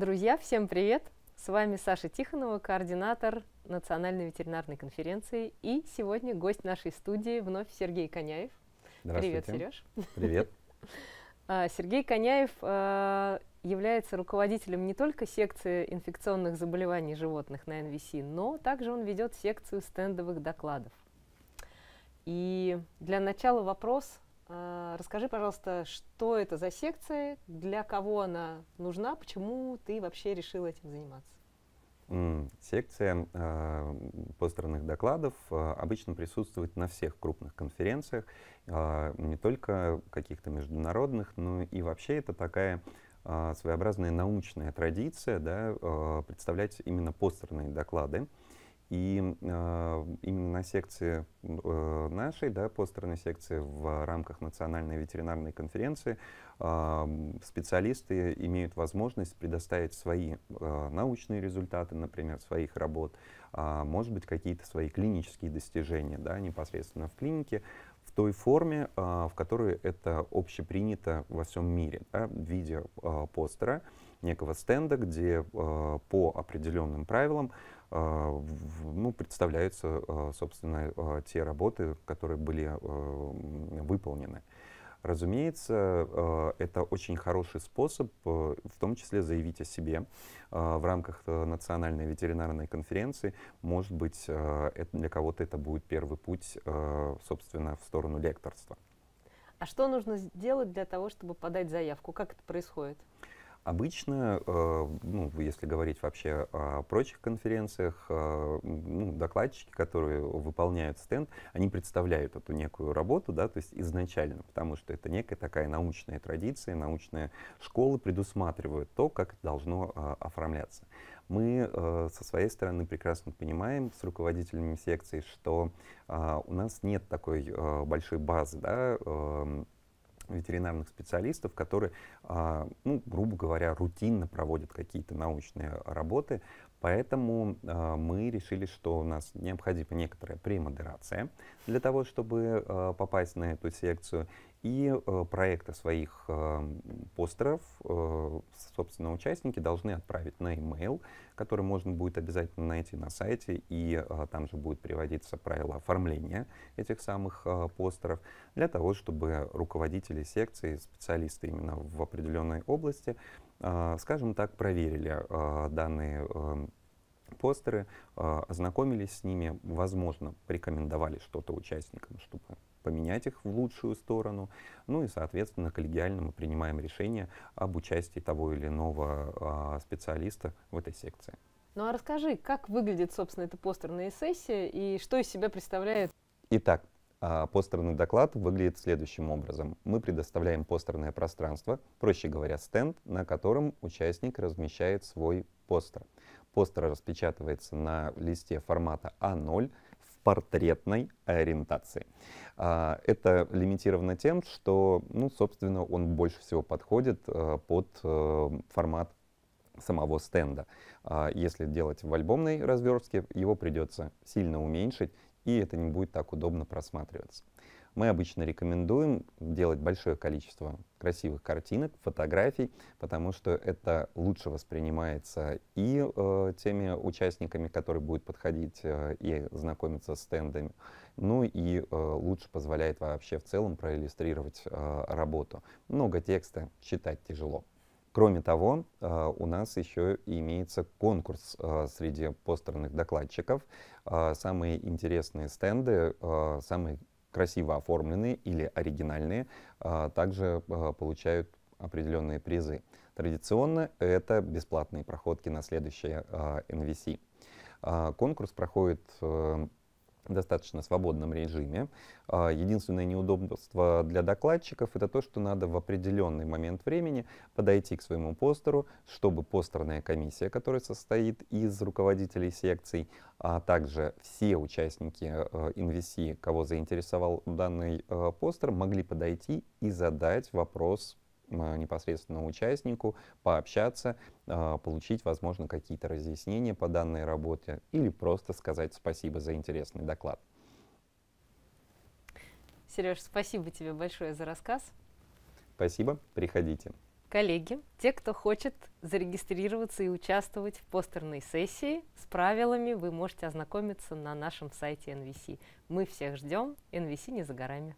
Друзья, всем привет! С вами Саша Тихонова, координатор Национальной ветеринарной конференции. И сегодня гость нашей студии вновь Сергей Коняев. Привет, Сереж. Привет. А, Сергей Коняев а, является руководителем не только секции инфекционных заболеваний животных на НВС, но также он ведет секцию стендовых докладов. И для начала вопрос, расскажи, пожалуйста, что это за секция, для кого она нужна, почему ты вообще решил этим заниматься? Секция э, постерных докладов э, обычно присутствует на всех крупных конференциях, э, не только каких-то международных, но и вообще это такая э, своеобразная научная традиция, да, э, представлять именно постерные доклады. И э, именно на секции э, нашей, да, постерной секции в рамках Национальной ветеринарной конференции э, специалисты имеют возможность предоставить свои э, научные результаты, например, своих работ, э, может быть, какие-то свои клинические достижения да, непосредственно в клинике, в той форме, э, в которой это общепринято во всем мире, да, в виде э, постера, некого стенда, где э, по определенным правилам а, ну, представляются, а, собственно, те работы, которые были выполнены. Разумеется, это очень хороший способ, в том числе заявить о себе в рамках национальной ветеринарной конференции. Может быть, для кого-то это будет первый путь, собственно, в сторону лекторства. А что нужно сделать для того, чтобы подать заявку? Как это происходит? Обычно, э, ну, если говорить вообще о прочих конференциях, э, ну, докладчики, которые выполняют стенд, они представляют эту некую работу, да, то есть изначально, потому что это некая такая научная традиция, научная школа предусматривает то, как должно э, оформляться. Мы со своей стороны прекрасно понимаем с руководителями секции, что у нас нет такой большой базы, да, эм, ветеринарных специалистов, которые, а, ну, грубо говоря, рутинно проводят какие-то научные работы. Поэтому э, мы решили, что у нас необходима некоторая премодерация для того, чтобы э, попасть на эту секцию и э, проекты своих э, постеров, э, собственно, участники должны отправить на e-mail, который можно будет обязательно найти на сайте, и э, там же будет приводиться правила оформления этих самых э, постеров, для того, чтобы руководители секции, специалисты именно в определенной области, э, скажем так, проверили э, данные э, постеры, э, ознакомились с ними, возможно, порекомендовали что-то участникам, чтобы поменять их в лучшую сторону. Ну и, соответственно, коллегиально мы принимаем решение об участии того или иного а, специалиста в этой секции. Ну а расскажи, как выглядит, собственно, эта постерная сессия и что из себя представляет? Итак, а, постерный доклад выглядит следующим образом. Мы предоставляем постерное пространство, проще говоря, стенд, на котором участник размещает свой постер. Постер распечатывается на листе формата А0, портретной ориентации. А, это лимитировано тем, что, ну, собственно, он больше всего подходит э, под э, формат самого стенда. А, если делать в альбомной разверстке, его придется сильно уменьшить, и это не будет так удобно просматриваться. Мы обычно рекомендуем делать большое количество красивых картинок, фотографий, потому что это лучше воспринимается и э, теми участниками, которые будут подходить э, и знакомиться с стендами, ну и э, лучше позволяет вообще в целом проиллюстрировать э, работу. Много текста читать тяжело. Кроме того, э, у нас еще имеется конкурс э, среди постерных докладчиков. Э, самые интересные стенды, самые красиво оформленные или оригинальные, также получают определенные призы. Традиционно это бесплатные проходки на следующее NVC. Конкурс проходит достаточно свободном режиме. А, единственное неудобство для докладчиков это то, что надо в определенный момент времени подойти к своему постеру, чтобы постерная комиссия, которая состоит из руководителей секций, а также все участники NVC, э, кого заинтересовал данный э, постер, могли подойти и задать вопрос непосредственно участнику, пообщаться, а, получить, возможно, какие-то разъяснения по данной работе или просто сказать спасибо за интересный доклад. Сереж, спасибо тебе большое за рассказ. Спасибо, приходите. Коллеги, те, кто хочет зарегистрироваться и участвовать в постерной сессии, с правилами вы можете ознакомиться на нашем сайте NVC. Мы всех ждем, NVC не за горами.